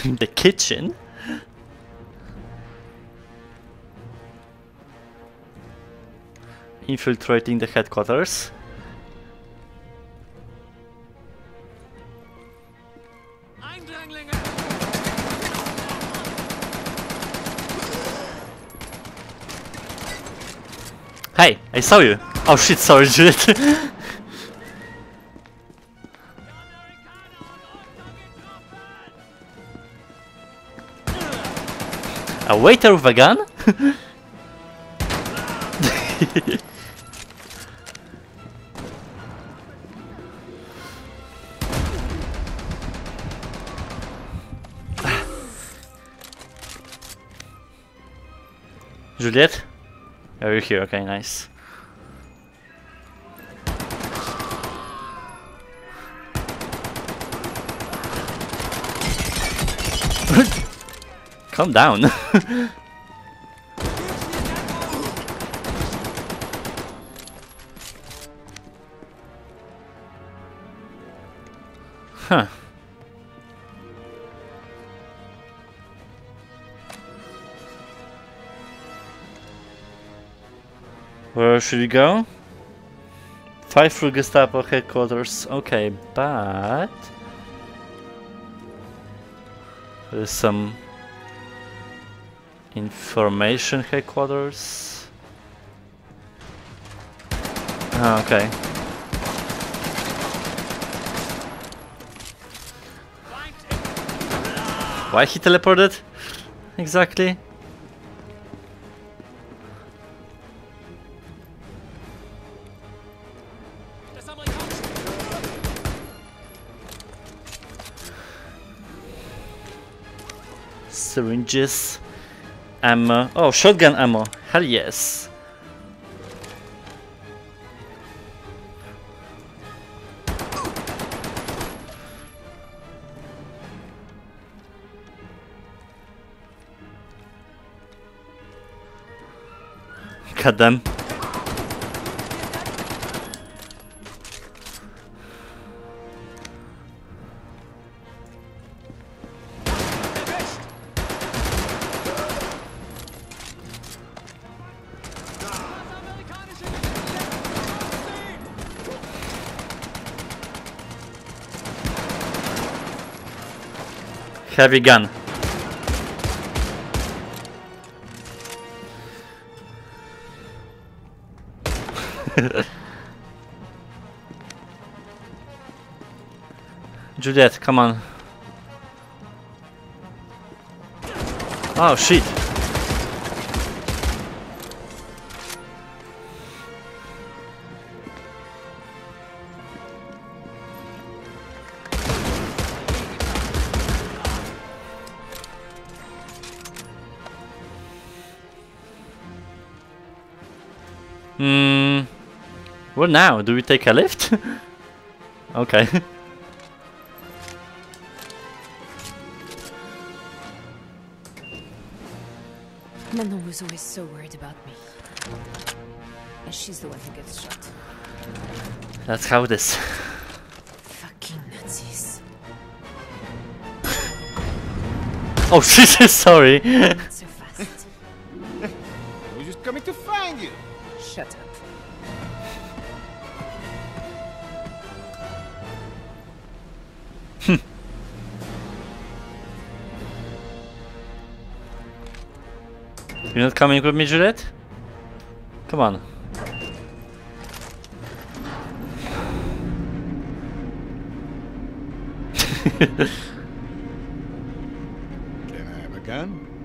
the kitchen? Infiltrating the headquarters. Hey, I saw you! Oh shit, sorry, Juliet. A waiter with a gun? Juliet? Are you're here, okay, nice. Calm down. huh. Where should we go? Five through Gestapo headquarters. Okay, but there's some information headquarters. Ah, okay. Why he teleported? Exactly. Syringes. Ammo. Oh, shotgun ammo. Hell yes. Cut damn. Heavy gun. Juliet, come on. Oh shit. Hmm. What now? Do we take a lift? okay. Manon was always so worried about me. And she's the one who gets shot. That's how it is. Fucking Nazis. Oh sorry. Shut up. You're not coming with me, Juliet? Come on. Can I have a gun?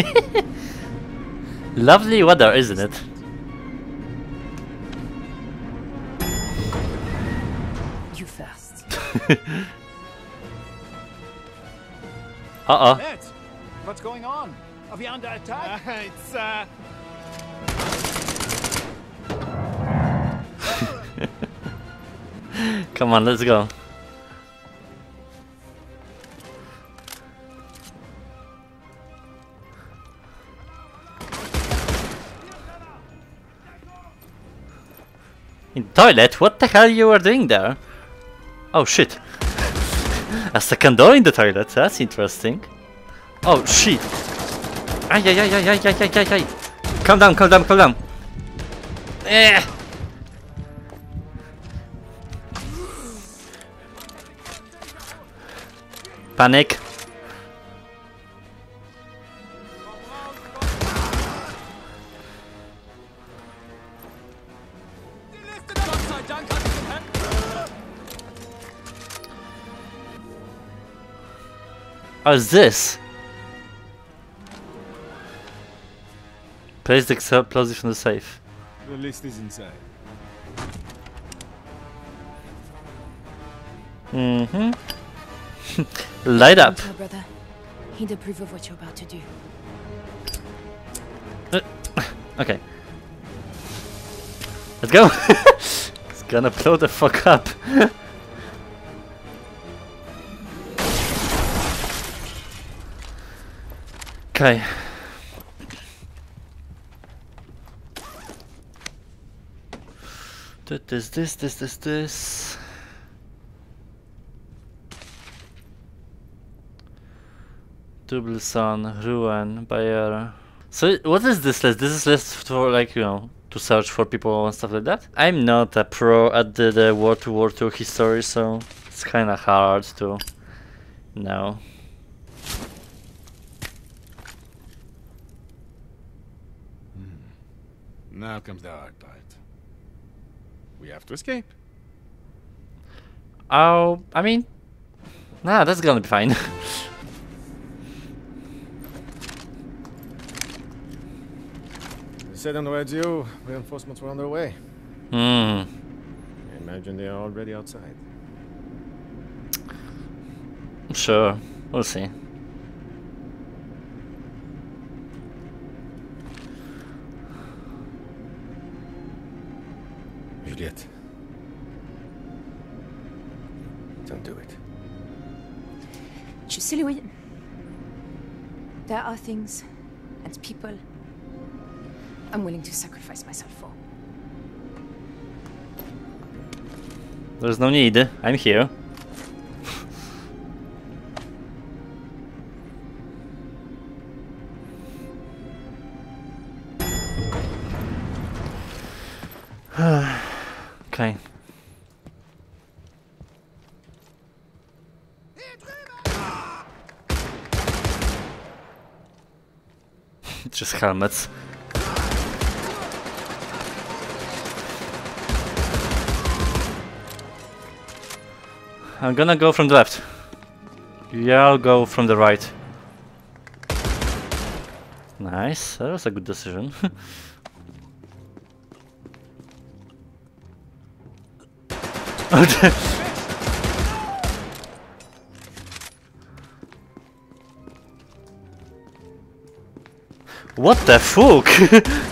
Lovely weather, isn't it? You first. Uh-oh. Ed, what's going on? Are we under attack? it's, uh... Come on, let's go. Toilet? What the hell you were doing there? Oh shit! A second door in the toilet, that's interesting. Oh shit! Ay ay ay ay ay ay ay ay ay! Calm down, calm down, calm down! Eh! Panic! How's this? Place the explosive in the safe. The list is inside. Mm-hmm. Light up. Tell brother. He'd approve of what you're about to do. Okay. Let's go. gonna blow the fuck up. okay. This, this, this, this, this. Double Sun, Ruin, Bayer. So what is this list? This is list for like you know to search for people and stuff like that. I'm not a pro at the, the World War II history, so it's kind of hard to know. Hmm. Now comes the hard part. We have to escape. Oh, I mean, nah, that's gonna be fine. said on the radio reinforcements were on their way. Hmm. I imagine they are already outside. Sure, we'll see. Juliet. Don't do it. Je sais, Louis. There are things and people I'm willing to sacrifice myself for. There's no need. I'm here. okay. Just helmets. I'm gonna go from the left. Yeah, I'll go from the right. Nice, that was a good decision. what the fuck?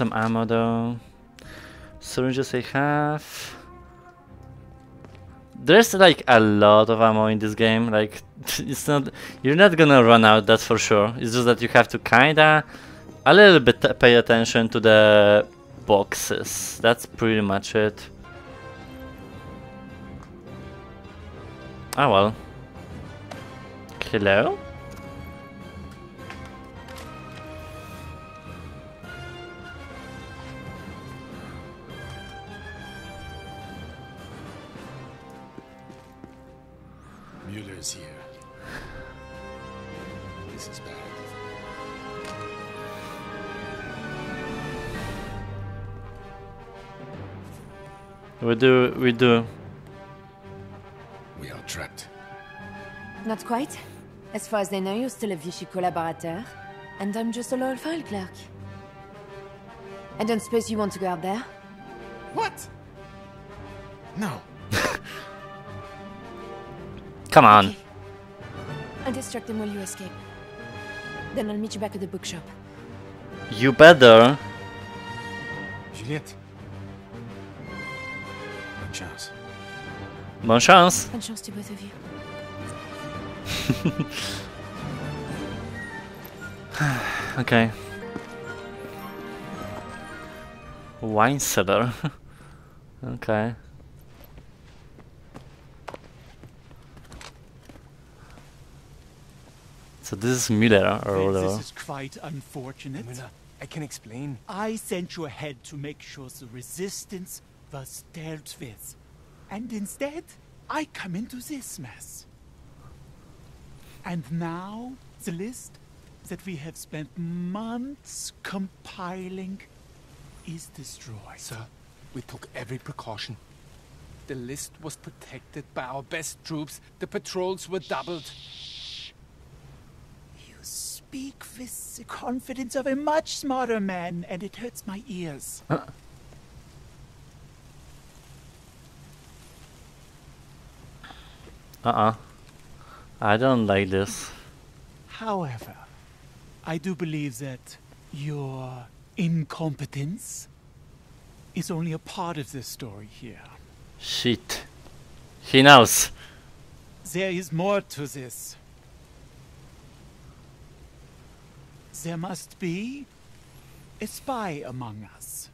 some ammo though. Syringes I have. There's like a lot of ammo in this game. Like it's not you're not gonna run out. That's for sure. It's just that you have to kinda a little bit pay attention to the boxes. That's pretty much it. Ah well. Hello. Mueller's here. This is bad. We do. We do. We are trapped. Not quite. As far as they know, you're still a Vichy collaborateur. And I'm just a loyal file clerk. I don't suppose you want to go out there? What? No. Come on. Okay. I'll distract them while you escape. Then I'll meet you back at the bookshop. You better. Juliet. Bonne chance. Bon chance. Bonne chance to both of you. okay. Wine cellar. okay. So this is Müller or whatever. This is quite unfortunate. Müller, I can explain. I sent you ahead to make sure the resistance was dealt with. And instead, I come into this mess. And now, the list that we have spent months compiling is destroyed. Sir, we took every precaution. The list was protected by our best troops. The patrols were doubled. Speak with the confidence of a much smarter man, and it hurts my ears. Uh-uh. I don't like this. However, I do believe that your incompetence is only a part of the story here. Shit. He knows. There is more to this. There must be a spy among us.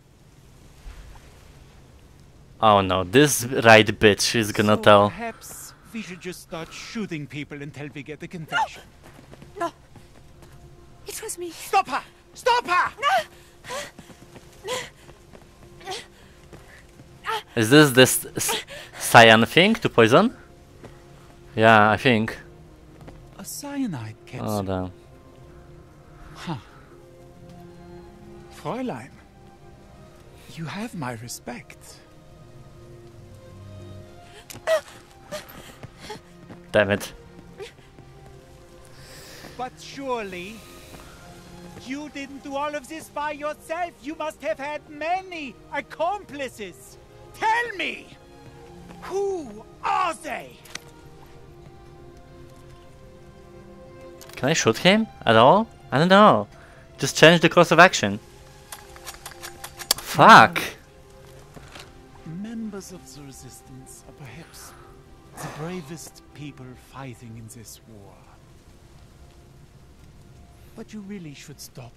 Oh no, this right bitch is gonna So tell. Perhaps we should just start shooting people until we get the confession. No! It was me. Stop her! Stop her! Is this this cyan thing to poison? Yeah, I think. A cyanide capsule. Oh damn. Fräulein, you have my respect. Damn it. But surely, you didn't do all of this by yourself. You must have had many accomplices. Tell me, who are they? Can I shoot him at all? I don't know. Just change the course of action. Fuck. Members of the resistance are perhaps the bravest people fighting in this war. But you really should stop.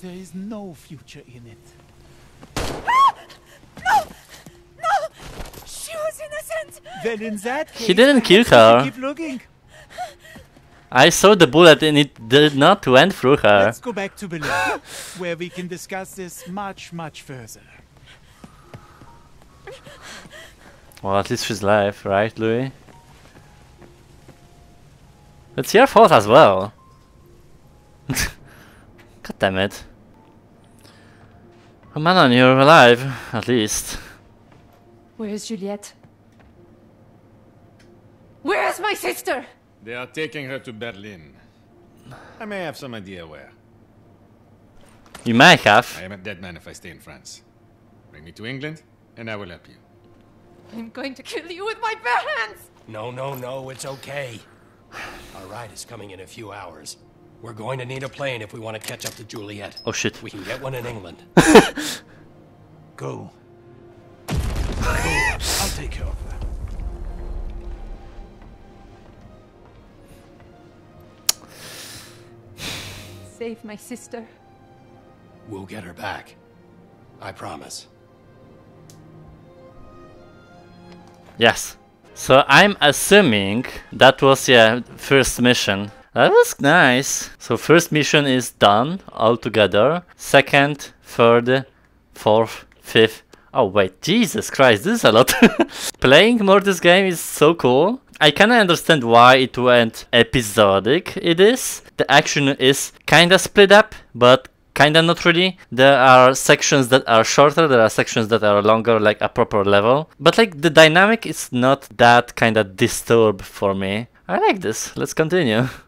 There is no future in it. no! No! She was innocent! Then in that case, He didn't kill perhaps we should her. Keep looking. I saw the bullet and it did not went through her. Let's go back to Berlin, where we can discuss this much, much further. Well, at least she's alive, right, Louis? It's your fault as well. God damn it. Oh, Manon, you're alive, at least. Where is Juliette? Where is my sister? They are taking her to Berlin. I may have some idea where. You might have. I am a dead man if I stay in France. Bring me to England, and I will help you. I'm going to kill you with my bare hands! No, no, no, it's okay. Our ride is coming in a few hours. We're going to need a plane if we want to catch up to Juliet. Oh shit. We can get one in England. Go. Go. I'll take care of her. Save my sister. We'll get her back. I promise. Yes. So I'm assuming that was yeah first mission. That was nice. So first mission is done altogether. Second, third, fourth, fifth. Oh wait, Jesus Christ, this is a lot. Playing more this game is so cool. I kinda understand why it went episodic it is. The action is kinda split up, but kinda not really. There are sections that are shorter, there are sections that are longer, like a proper level. But like the dynamic is not that kinda disturbed for me. I like this. Let's continue.